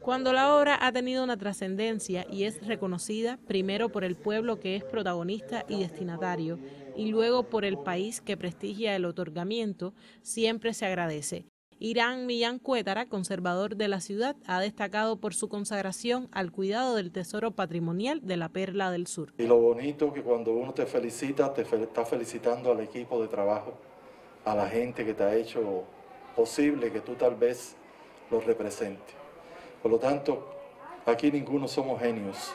Cuando la obra ha tenido una trascendencia y es reconocida primero por el pueblo que es protagonista y destinatario y luego por el país que prestigia el otorgamiento, siempre se agradece. Irán Millán Cuétara, conservador de la ciudad, ha destacado por su consagración al cuidado del tesoro patrimonial de la Perla del Sur. Y lo bonito que cuando uno te felicita, te está felicitando al equipo de trabajo, a la gente que te ha hecho posible que tú tal vez los representes. Por lo tanto, aquí ninguno somos genios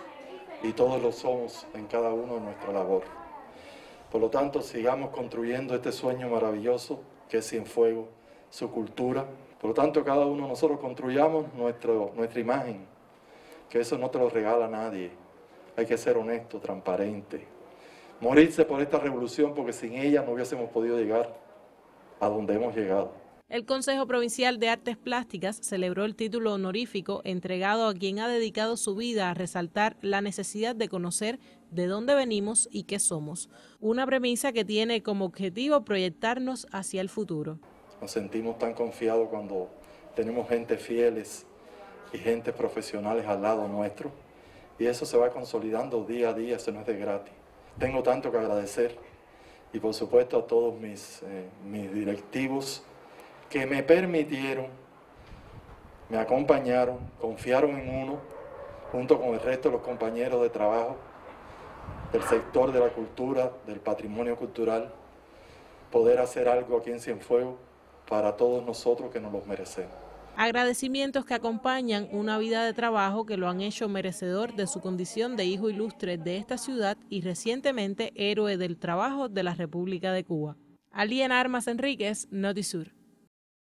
y todos lo somos en cada uno de nuestra labor. Por lo tanto, sigamos construyendo este sueño maravilloso que es Cienfuegos su cultura. Por lo tanto, cada uno de nosotros construyamos nuestro, nuestra imagen, que eso no te lo regala nadie. Hay que ser honesto, transparente. Morirse por esta revolución, porque sin ella no hubiésemos podido llegar a donde hemos llegado. El Consejo Provincial de Artes Plásticas celebró el título honorífico entregado a quien ha dedicado su vida a resaltar la necesidad de conocer de dónde venimos y qué somos, una premisa que tiene como objetivo proyectarnos hacia el futuro. Nos sentimos tan confiados cuando tenemos gente fieles y gente profesionales al lado nuestro. Y eso se va consolidando día a día, eso no es de gratis. Tengo tanto que agradecer y por supuesto a todos mis, eh, mis directivos que me permitieron, me acompañaron, confiaron en uno, junto con el resto de los compañeros de trabajo del sector de la cultura, del patrimonio cultural, poder hacer algo aquí en Cienfuegos para todos nosotros que nos los merecemos. Agradecimientos que acompañan una vida de trabajo que lo han hecho merecedor de su condición de hijo ilustre de esta ciudad y recientemente héroe del trabajo de la República de Cuba. Alien Armas Enríquez, Notisur.